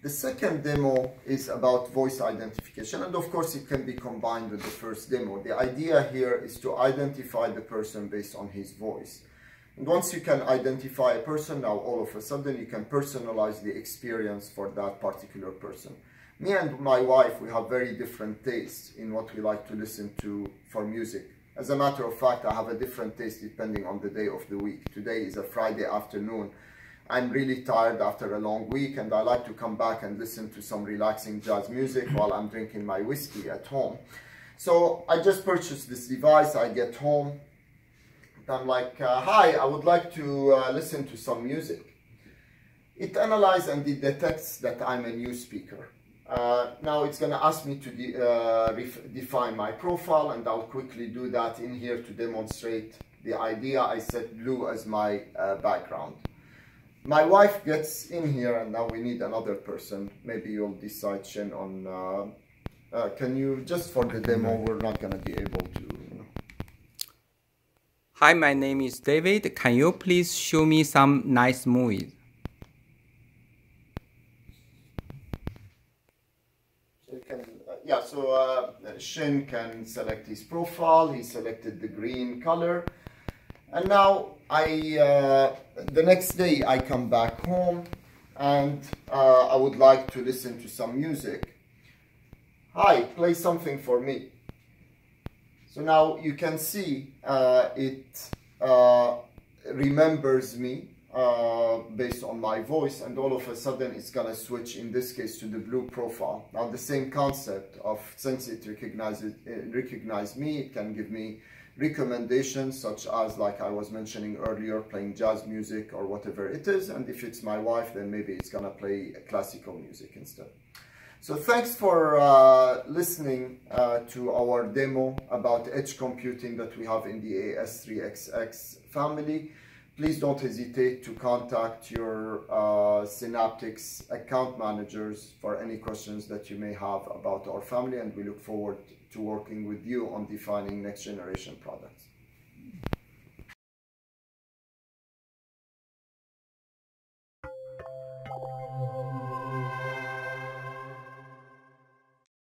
The second demo is about voice identification and of course it can be combined with the first demo. The idea here is to identify the person based on his voice. And once you can identify a person, now all of a sudden you can personalize the experience for that particular person. Me and my wife, we have very different tastes in what we like to listen to for music. As a matter of fact, I have a different taste depending on the day of the week. Today is a Friday afternoon. I'm really tired after a long week and I like to come back and listen to some relaxing jazz music while I'm drinking my whiskey at home. So I just purchased this device, I get home, I'm like, uh, hi, I would like to uh, listen to some music. It analyzes and it detects that I'm a new speaker. Uh, now it's going to ask me to de uh, define my profile and I'll quickly do that in here to demonstrate the idea. I set blue as my uh, background. My wife gets in here and now we need another person. Maybe you'll decide, Shen, on... Uh, can you, just for the demo, we're not going to be able to Hi, my name is David. Can you please show me some nice movies? So can, uh, yeah, so uh, Shin can select his profile. He selected the green color. And now I, uh, the next day I come back home and uh, I would like to listen to some music. Hi, play something for me. So now you can see uh, it uh, remembers me uh, based on my voice and all of a sudden it's gonna switch in this case to the blue profile. Now the same concept of since it recognizes it me, it can give me recommendations such as like I was mentioning earlier playing jazz music or whatever it is and if it's my wife then maybe it's gonna play classical music instead. So thanks for uh, listening uh, to our demo about edge computing that we have in the AS3XX family. Please don't hesitate to contact your uh, Synaptics account managers for any questions that you may have about our family and we look forward to working with you on defining next generation products.